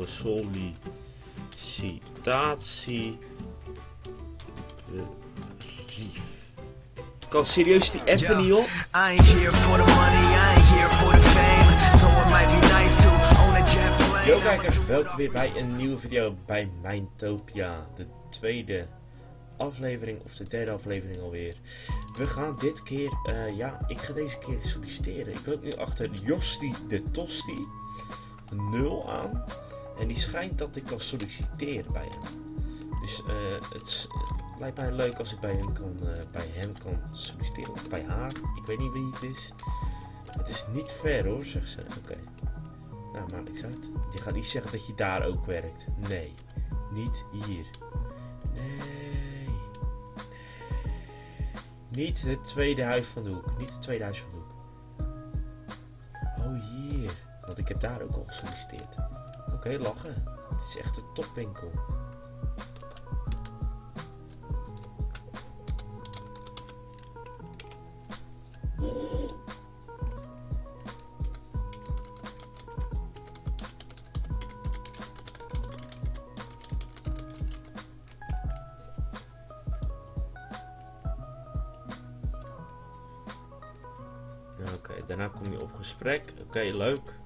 sollicitatie brief. Kan serieus die even niet op? I ain't here for the money, I ain't here for the fame. Though it might be nice to own a jet plane. Yo kijkers, welkom weer bij een nieuwe video bij Mijntopia. De tweede aflevering, of de derde aflevering alweer. We gaan dit keer, eh, ja, ik ga deze keer solliciteren. Ik loop nu achter Josti de Tosti, 0 aan. En die schijnt dat ik kan solliciteren bij hem. Dus eh, het, is- het lijkt mij leuk als ik bij hem kan, eh, bij hem kan solliciteren. Of bij haar, ik weet niet wie het is. Het is niet ver hoor, zegt ze. Oké. Nou, maakt niks uit. Je gaat niet zeggen dat je daar ook werkt. Nee. Niet hier. Nee. Niet het tweede huis van de hoek. Niet het tweede huis van de hoek. Oh, hier. Want ik heb daar ook al gesolliciteerd. Oké, lachen. Het is echt een topwinkel. Oké, daarna kom je op gesprek. Oké, leuk.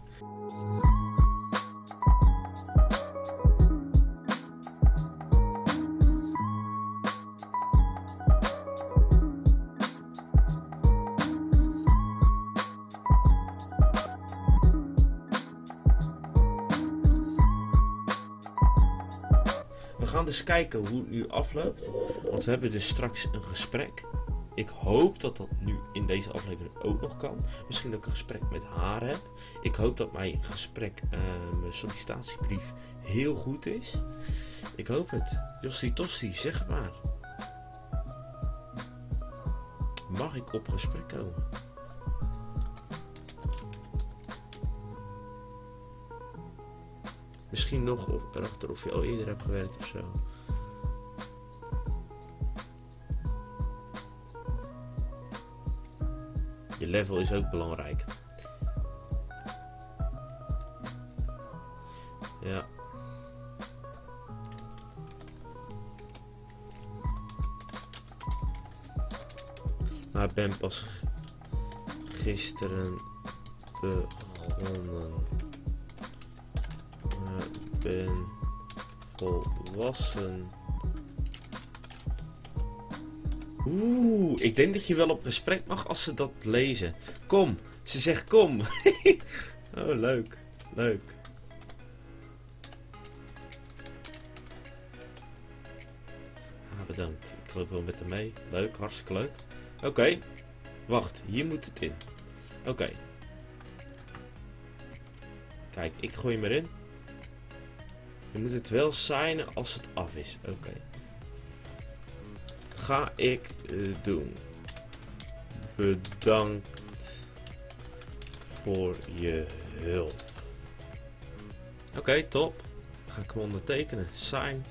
Gaan dus kijken hoe het nu afloopt. Want we hebben dus straks een gesprek. Ik hoop dat dat nu in deze aflevering ook nog kan. Misschien dat ik een gesprek met haar heb. Ik hoop dat mijn gesprek, eh, mijn sollicitatiebrief heel goed is. Ik hoop het. Jossie Tossie, zeg maar. Mag ik op gesprek komen? Misschien nog op, erachter of je al eerder hebt gewerkt of zo. Je level is ook belangrijk. Ja. Maar ik ben pas gisteren begonnen. Volwassen. Oeh, ik denk dat je wel op gesprek mag als ze dat lezen. Kom, ze zegt kom. oh, leuk, leuk. Ah, bedankt. Ik loop wel met hem mee. Leuk, hartstikke leuk. Oké, wacht, hier moet het in. Oké. Kijk, ik gooi hem erin. Je moet het wel signen als het af is. Oké ga ik eh, doen. Bedankt voor je hulp. Oké, top. Ga ik hem ondertekenen. Sign.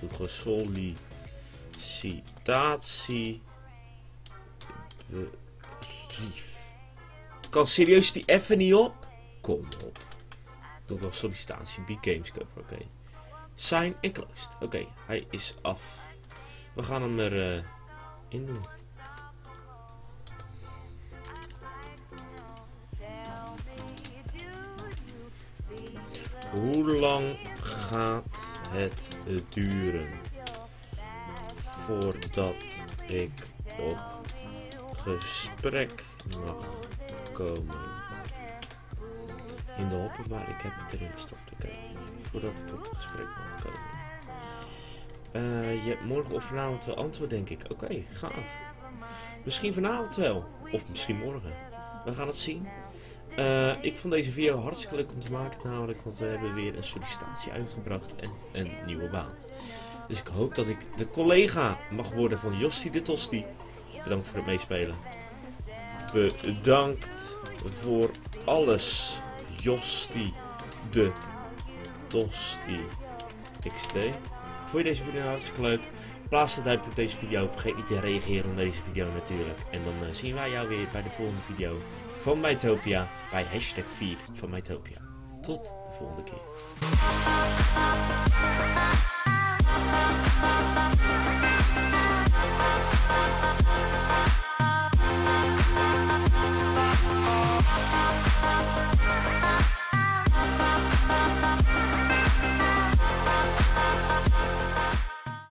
Doe Sollicitatie. Brief. Kan serieus die even niet op? Kom op. Doe wel sollicitatie. Big Games Cup. Oké. Sign en closed. Oké, hij is af. We gaan hem er eh, in doen. Hoe lang gaat het duren voordat ik op gesprek mag komen? In de hoppen, maar ik heb het erin gestopt. Oké, voordat ik op gesprek mag komen. Eh, je hebt morgen of vanavond wel antwoord, denk ik. Oké, gaaf. Misschien vanavond wel. Of misschien morgen. We gaan het zien. Eh, ik vond deze video hartstikke leuk om te maken, namelijk, want we hebben weer een sollicitatie uitgebracht en een nieuwe baan. Dus ik hoop dat ik de collega mag worden van Jossi de Tosti. Bedankt voor het meespelen. Bedankt voor alles, Josti de Tosti XT. Vond je deze video hartstikke leuk? Plaats het duimpje op deze video. Vergeet niet te reageren op deze video natuurlijk. En dan eh, zien wij jou weer bij de volgende video van Mytopia. Bij hashtag 4 van Mytopia. Tot de volgende keer.